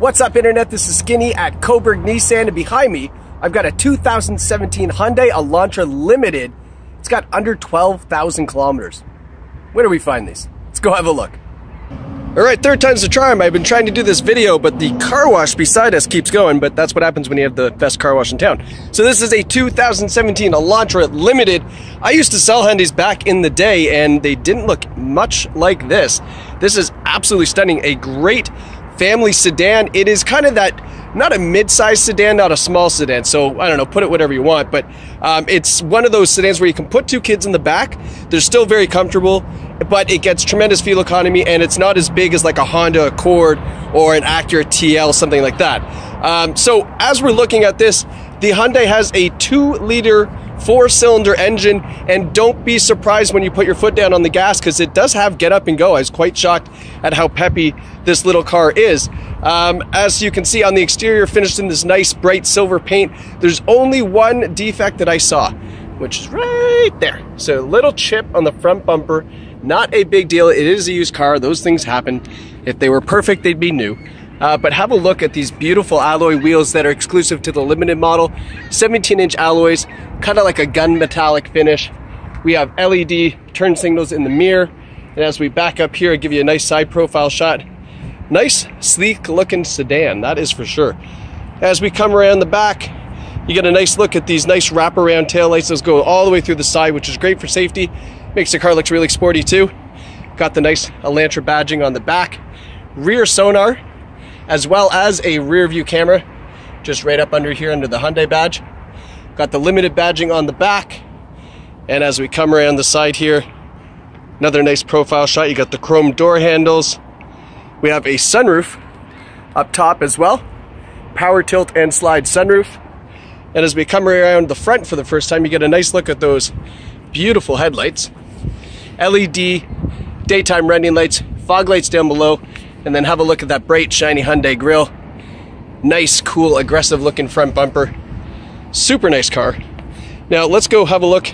What's up, Internet? This is Skinny at Cobourg Nissan, and behind me, I've got a 2017 Hyundai Elantra Limited. It's got under 12,000 kilometers. Where do we find these? Let's go have a look. All right, third time's the charm. I've been trying to do this video, but the car wash beside us keeps going, but that's what happens when you have the best car wash in town. So this is a 2017 Elantra Limited. I used to sell Hyundais back in the day, and they didn't look much like this. This is absolutely stunning. A great family sedan. It is kind of that not a mid-sized sedan, not a small sedan. So I don't know, put it whatever you want. But um, it's one of those sedans where you can put two kids in the back. They're still very comfortable, but it gets tremendous fuel economy, and it's not as big as like a Honda Accord or an Acura TL, something like that. Um, so as we're looking at this, the Hyundai has a two-liter four cylinder engine and don't be surprised when you put your foot down on the gas because it does have get up and go. I was quite shocked at how peppy this little car is. Um, as you can see on the exterior finished in this nice bright silver paint, there's only one defect that I saw, which is right there. So little chip on the front bumper, not a big deal. It is a used car. Those things happen. If they were perfect, they'd be new. Uh, but have a look at these beautiful alloy wheels that are exclusive to the limited model. 17 inch alloys, kind of like a gun metallic finish. We have LED turn signals in the mirror. And as we back up here, I give you a nice side profile shot. Nice, sleek looking sedan, that is for sure. As we come around the back, you get a nice look at these nice wraparound tail lights that go all the way through the side, which is great for safety. Makes the car look really sporty too. Got the nice Elantra badging on the back. Rear sonar, as well as a rear view camera just right up under here under the Hyundai badge. Got the limited badging on the back. And as we come around the side here, another nice profile shot. You got the chrome door handles. We have a sunroof up top as well. Power tilt and slide sunroof. And as we come around the front for the first time, you get a nice look at those beautiful headlights. LED daytime running lights, fog lights down below, and then have a look at that bright, shiny Hyundai grille. Nice, cool, aggressive looking front bumper. Super nice car. Now let's go have a look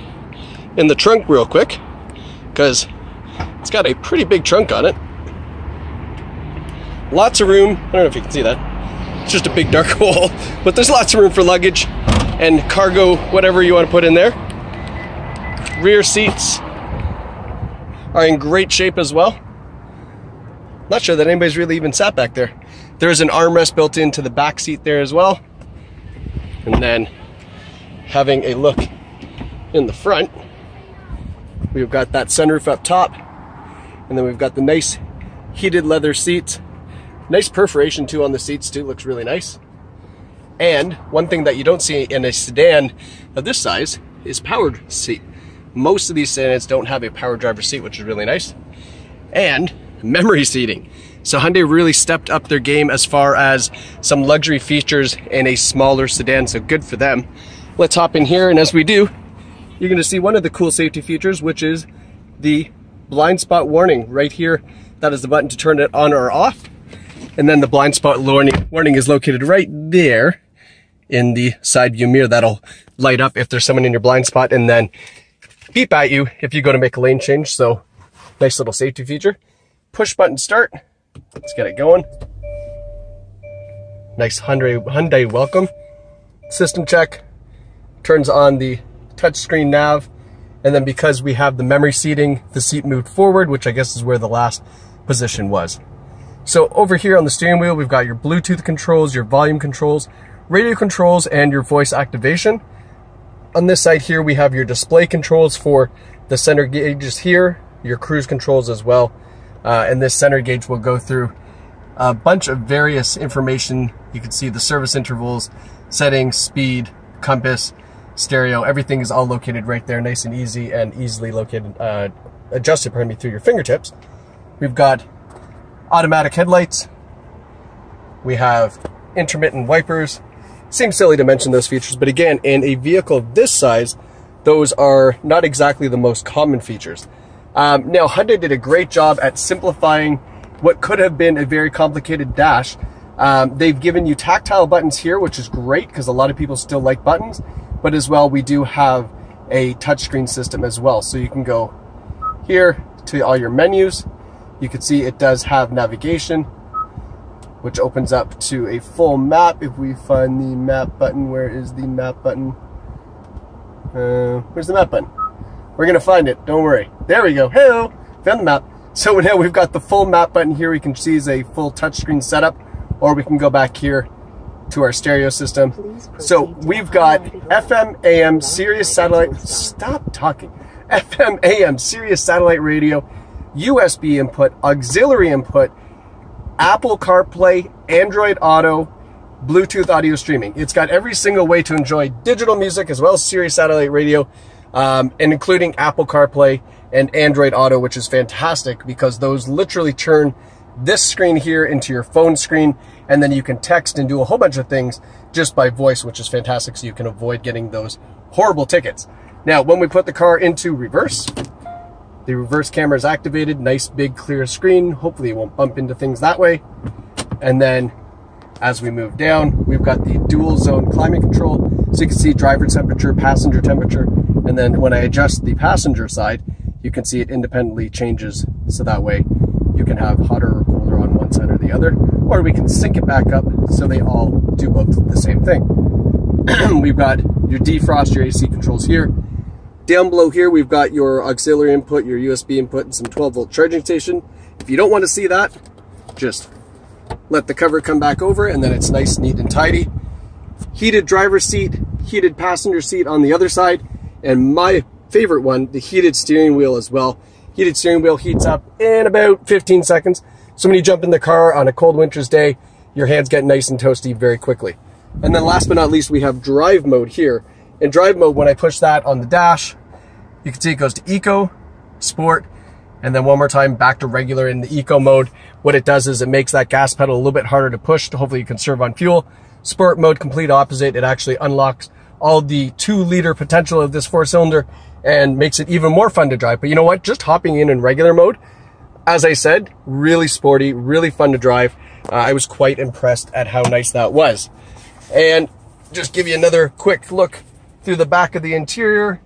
in the trunk real quick, because it's got a pretty big trunk on it. Lots of room. I don't know if you can see that. It's just a big dark hole, but there's lots of room for luggage and cargo, whatever you want to put in there. Rear seats are in great shape as well. Not sure that anybody's really even sat back there. There's an armrest built into the back seat there as well. And then having a look in the front, we've got that sunroof up top. And then we've got the nice heated leather seats. Nice perforation too on the seats too, looks really nice. And one thing that you don't see in a sedan of this size is powered seat. Most of these sedans don't have a power driver seat, which is really nice. And memory seating. So Hyundai really stepped up their game as far as some luxury features in a smaller sedan, so good for them. Let's hop in here, and as we do, you're gonna see one of the cool safety features, which is the blind spot warning right here. That is the button to turn it on or off. And then the blind spot warning, warning is located right there in the side view mirror. That'll light up if there's someone in your blind spot and then beep at you if you go to make a lane change. So nice little safety feature push button start. Let's get it going. Nice Hyundai, Hyundai welcome. System check. Turns on the touchscreen nav. And then because we have the memory seating, the seat moved forward, which I guess is where the last position was. So over here on the steering wheel, we've got your Bluetooth controls, your volume controls, radio controls, and your voice activation. On this side here, we have your display controls for the center gauges here, your cruise controls as well, uh, and this center gauge will go through a bunch of various information. You can see the service intervals, settings, speed, compass, stereo, everything is all located right there, nice and easy and easily located, uh, adjusted, pardon me, through your fingertips. We've got automatic headlights. We have intermittent wipers. Seems silly to mention those features, but again, in a vehicle of this size, those are not exactly the most common features. Um, now, Hyundai did a great job at simplifying what could have been a very complicated dash. Um, they've given you tactile buttons here, which is great because a lot of people still like buttons, but as well, we do have a touchscreen system as well. So you can go here to all your menus. You can see it does have navigation, which opens up to a full map. If we find the map button, where is the map button? Uh, where's the map button? We're gonna find it, don't worry. There we go, hello, found the map. So now we've got the full map button here. We can see is a full touchscreen setup, or we can go back here to our stereo system. So we've got FM, AM, Sirius satellite, stop talking. FM, AM, Sirius satellite radio, USB input, auxiliary input, Apple CarPlay, Android Auto, Bluetooth audio streaming. It's got every single way to enjoy digital music as well as Sirius satellite radio, um, and including Apple CarPlay and Android Auto, which is fantastic because those literally turn this screen here into your phone screen, and then you can text and do a whole bunch of things just by voice, which is fantastic, so you can avoid getting those horrible tickets. Now, when we put the car into reverse, the reverse camera is activated, nice big clear screen. Hopefully it won't bump into things that way. And then as we move down, we've got the dual zone climate control. So you can see driver temperature, passenger temperature. And then when I adjust the passenger side, you can see it independently changes. So that way you can have hotter or colder on one side or the other, or we can sync it back up so they all do both the same thing. we've got your defrost, your AC controls here. Down below here, we've got your auxiliary input, your USB input, and some 12 volt charging station. If you don't want to see that, just let the cover come back over and then it's nice, neat, and tidy. Heated driver seat, heated passenger seat on the other side, and my favorite one, the heated steering wheel as well. Heated steering wheel heats up in about 15 seconds. So when you jump in the car on a cold winter's day, your hands get nice and toasty very quickly. And then last but not least, we have drive mode here. In drive mode, when I push that on the dash, you can see it goes to eco, sport, and then one more time back to regular in the eco mode. What it does is it makes that gas pedal a little bit harder to push to hopefully you can conserve on fuel. Sport mode, complete opposite. It actually unlocks all the two liter potential of this four cylinder and makes it even more fun to drive. But you know what? Just hopping in in regular mode, as I said, really sporty, really fun to drive. Uh, I was quite impressed at how nice that was. And just give you another quick look through the back of the interior.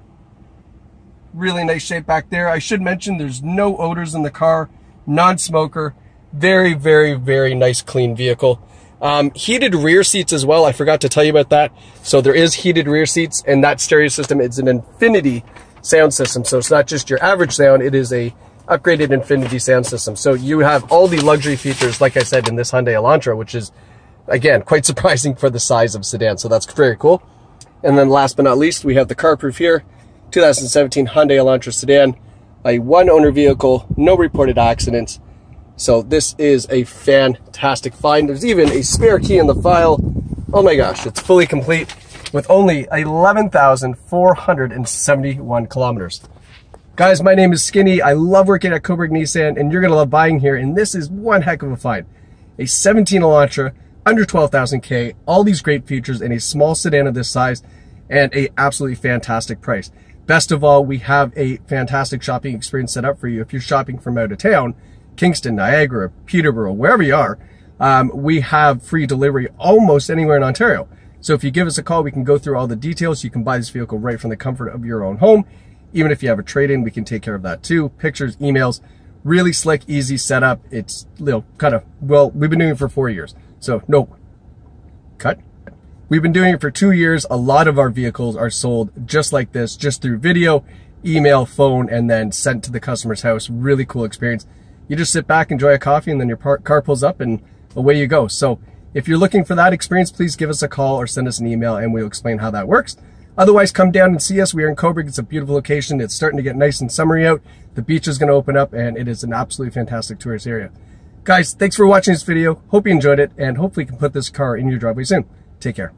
Really nice shape back there. I should mention there's no odors in the car, non-smoker, very, very, very nice clean vehicle. Um, heated rear seats as well. I forgot to tell you about that. So there is heated rear seats and that stereo system is an Infinity sound system. So it's not just your average sound, it is a upgraded Infinity sound system. So you have all the luxury features, like I said, in this Hyundai Elantra, which is, again, quite surprising for the size of sedan. So that's very cool. And then last but not least, we have the CarProof here, 2017 Hyundai Elantra sedan, a one owner vehicle, no reported accidents. So this is a fantastic find. There's even a spare key in the file. Oh my gosh, it's fully complete with only 11,471 kilometers. Guys, my name is Skinny. I love working at Cobourg Nissan and you're gonna love buying here. And this is one heck of a find. A 17 Elantra under 12,000 K, all these great features in a small sedan of this size and a absolutely fantastic price. Best of all, we have a fantastic shopping experience set up for you. If you're shopping from out of town, Kingston, Niagara, Peterborough, wherever you are, um, we have free delivery almost anywhere in Ontario. So if you give us a call, we can go through all the details. You can buy this vehicle right from the comfort of your own home. Even if you have a trade-in, we can take care of that too. Pictures, emails, really slick, easy setup. It's, you know, kind of, well, we've been doing it for four years. So no, cut. We've been doing it for two years. A lot of our vehicles are sold just like this, just through video, email, phone, and then sent to the customer's house. Really cool experience. You just sit back, enjoy a coffee, and then your car pulls up and away you go. So if you're looking for that experience, please give us a call or send us an email and we'll explain how that works. Otherwise, come down and see us. We are in Cobourg. It's a beautiful location. It's starting to get nice and summery out. The beach is going to open up and it is an absolutely fantastic tourist area. Guys, thanks for watching this video. Hope you enjoyed it and hopefully can put this car in your driveway soon. Take care.